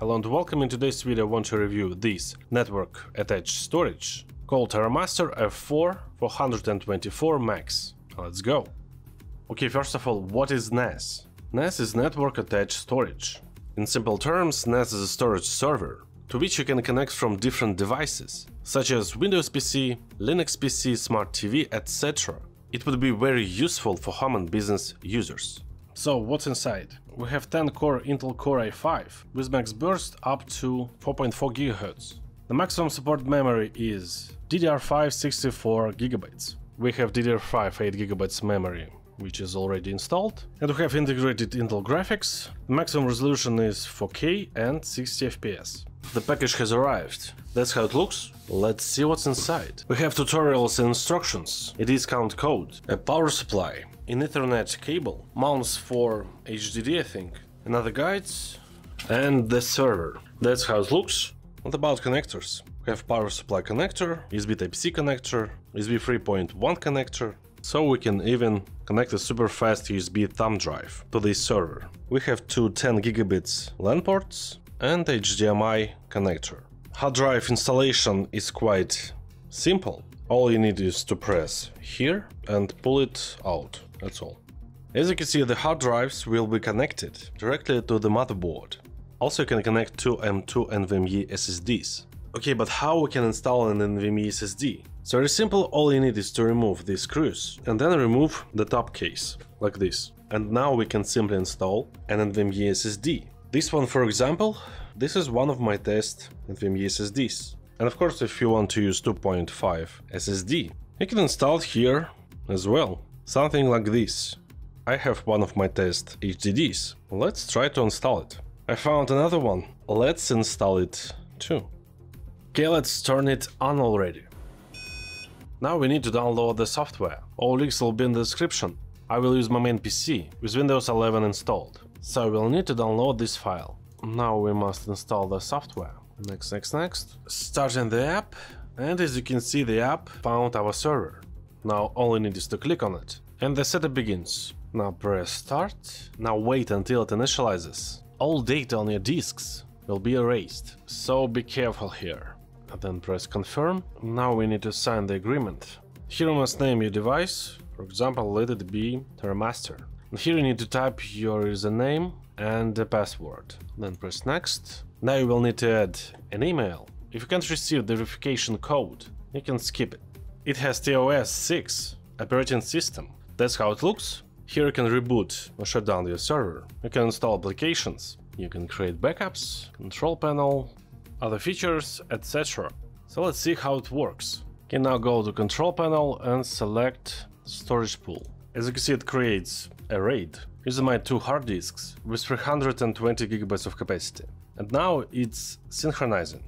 Hello and welcome. In today's video I want to review this network attached storage called TerraMaster F4 424 Max. Let's go. Okay, first of all, what is NAS? NAS is network attached storage. In simple terms, NAS is a storage server to which you can connect from different devices, such as Windows PC, Linux PC, Smart TV, etc. It would be very useful for home and business users. So what's inside? We have 10 core Intel Core i5 with max burst up to 4.4 GHz. The maximum support memory is DDR5 64GB. We have DDR5 8GB memory which is already installed. And we have integrated Intel graphics. The maximum resolution is 4K and 60 FPS. The package has arrived. That's how it looks. Let's see what's inside. We have tutorials and instructions, a discount code, a power supply, an Ethernet cable, mounts for HDD I think, another guides, and the server. That's how it looks. What about connectors? We have power supply connector, USB Type-C connector, USB 3.1 connector, so we can even connect a super fast USB thumb drive to this server. We have two 10 gigabits LAN ports and HDMI connector. Hard drive installation is quite simple. All you need is to press here and pull it out, that's all. As you can see, the hard drives will be connected directly to the motherboard. Also you can connect two M2 NVMe SSDs. Okay, but how we can install an NVMe SSD? So very simple, all you need is to remove these screws and then remove the top case, like this. And now we can simply install an NVMe SSD. This one, for example, this is one of my test NVMe SSDs. And of course, if you want to use 2.5 SSD, you can install here as well. Something like this. I have one of my test HDDs. Let's try to install it. I found another one. Let's install it too. Okay, let's turn it on already. Now we need to download the software. All links will be in the description. I will use my main PC with Windows 11 installed, so we'll need to download this file. Now we must install the software. Next, next, next. Starting the app, and as you can see the app found our server. Now all you need is to click on it, and the setup begins. Now press start, now wait until it initializes. All data on your disks will be erased, so be careful here and then press confirm. Now we need to sign the agreement. Here you must name your device, for example let it be TerraMaster. And here you need to type your username and the password. Then press next. Now you will need to add an email. If you can't receive the verification code, you can skip it. It has TOS 6 operating system. That's how it looks. Here you can reboot or shut down your server. You can install applications. You can create backups, control panel, other features, etc. So let's see how it works. You can now go to control panel and select storage pool. As you can see it creates a RAID using my two hard disks with 320 gigabytes of capacity. And now it's synchronizing.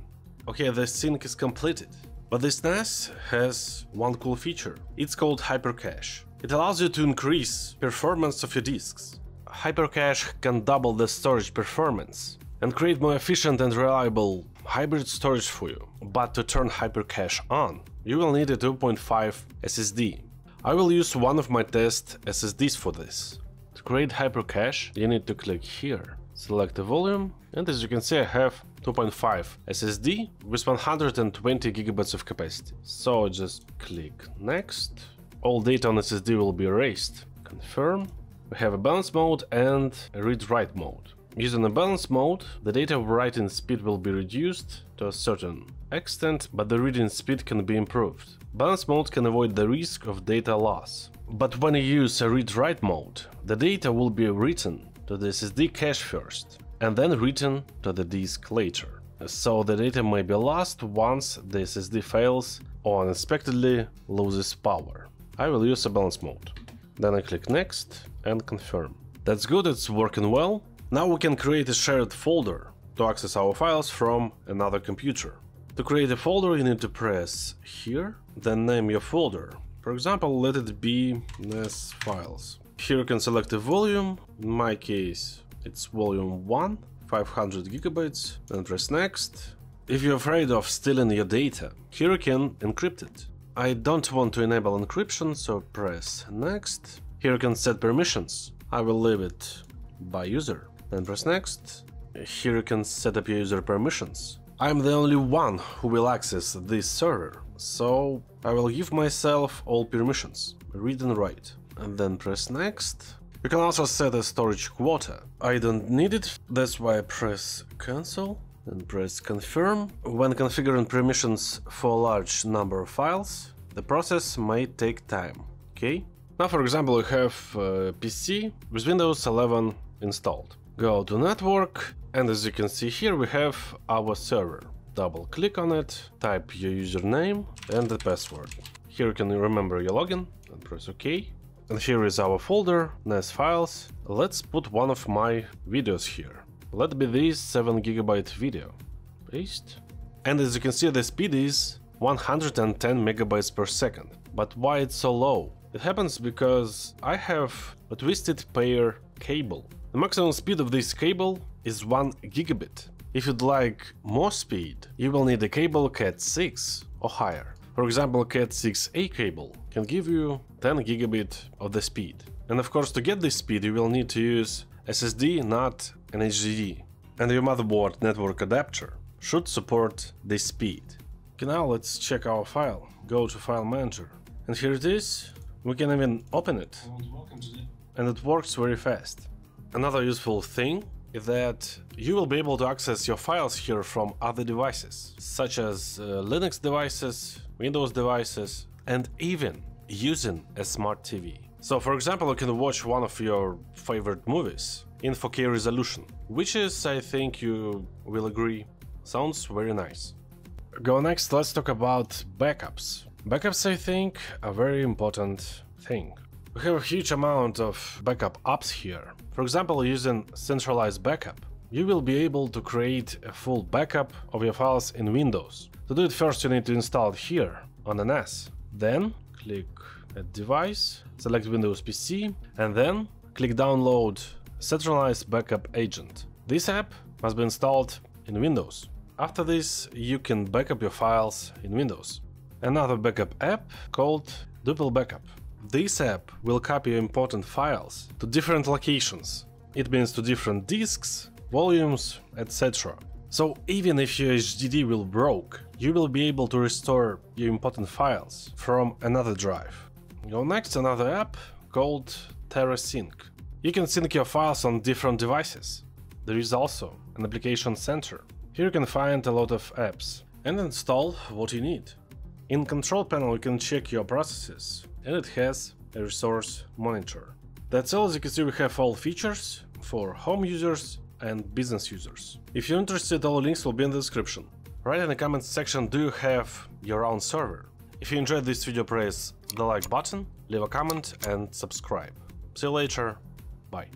Okay, the sync is completed. But this NAS has one cool feature. It's called Hypercache. It allows you to increase performance of your disks. Hypercache can double the storage performance and create more efficient and reliable hybrid storage for you. But to turn Hypercache on, you will need a 2.5 SSD. I will use one of my test SSDs for this. To create Hypercache, you need to click here, select the volume, and as you can see I have 2.5 SSD with 120 gigabytes of capacity. So just click next. All data on SSD will be erased. Confirm. We have a balance mode and a read-write mode. Using a balance mode, the data writing speed will be reduced to a certain extent, but the reading speed can be improved. Balance mode can avoid the risk of data loss. But when you use a read-write mode, the data will be written to the SSD cache first, and then written to the disk later. So the data may be lost once the SSD fails or unexpectedly loses power. I will use a balance mode. Then I click next and confirm. That's good, it's working well, now we can create a shared folder to access our files from another computer. To create a folder you need to press here, then name your folder. For example, let it be NAS files. Here you can select the volume, in my case it's volume 1, 500 gigabytes, then press next. If you're afraid of stealing your data, here you can encrypt it. I don't want to enable encryption, so press next. Here you can set permissions. I will leave it by user. Then press next. here you can set up your user permissions. I'm the only one who will access this server, so I will give myself all permissions, read and write, and then press next. You can also set a storage quota. I don't need it, that's why I press cancel and press confirm. When configuring permissions for a large number of files, the process may take time, okay? Now for example we have a PC with Windows 11 installed. Go to network and as you can see here we have our server. Double click on it, type your username and the password. Here you can remember your login and press OK. And here is our folder, NAS files. Let's put one of my videos here. Let be this 7GB video. Paste. And as you can see the speed is 110 megabytes per second. But why it's so low? It happens because I have a twisted pair cable. The maximum speed of this cable is 1 gigabit. If you'd like more speed, you will need a cable Cat6 or higher. For example, Cat6a cable can give you 10 gigabit of the speed. And of course, to get this speed, you will need to use SSD, NAT and HDD. And your motherboard network adapter should support this speed. Okay, now let's check our file. Go to File Manager. And here it is. We can even open it. And it works very fast. Another useful thing is that you will be able to access your files here from other devices, such as uh, Linux devices, Windows devices, and even using a smart TV. So for example, you can watch one of your favorite movies in 4K resolution, which is, I think you will agree, sounds very nice. Go next, let's talk about backups. Backups, I think, are very important thing. We have a huge amount of backup apps here. For example, using centralized backup, you will be able to create a full backup of your files in Windows. To do it first you need to install it here on the NAS. Then click Add Device, select Windows PC and then click Download Centralized Backup Agent. This app must be installed in Windows. After this you can backup your files in Windows. Another backup app called Duple Backup. This app will copy important files to different locations. It means to different disks, volumes, etc. So even if your HDD will broke, you will be able to restore your important files from another drive. Go next another app called TerraSync. You can sync your files on different devices. There is also an application center. Here you can find a lot of apps and install what you need. In control panel you can check your processes, and it has a resource monitor. That's all, as you can see we have all features for home users and business users. If you're interested, all links will be in the description. Write in the comments section do you have your own server. If you enjoyed this video press the like button, leave a comment and subscribe. See you later, bye.